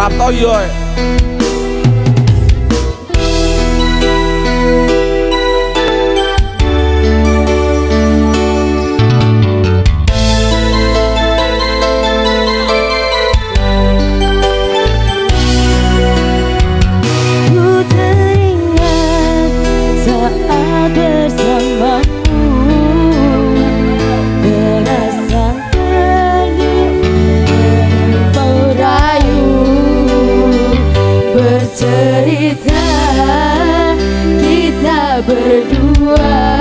Praptoyo. Eh. Bercerita kita berdua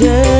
Yeah.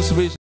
Deus